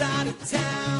side of town.